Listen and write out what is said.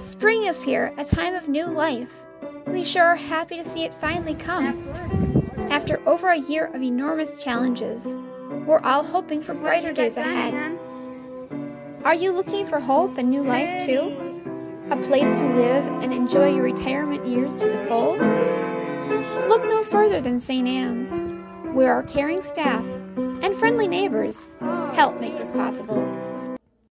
Spring is here, a time of new life. We sure are happy to see it finally come. After over a year of enormous challenges, we're all hoping for brighter days ahead. Are you looking for hope and new life too? A place to live and enjoy your retirement years to the full? Look no further than St. Anne's, where our caring staff and friendly neighbors help make this possible.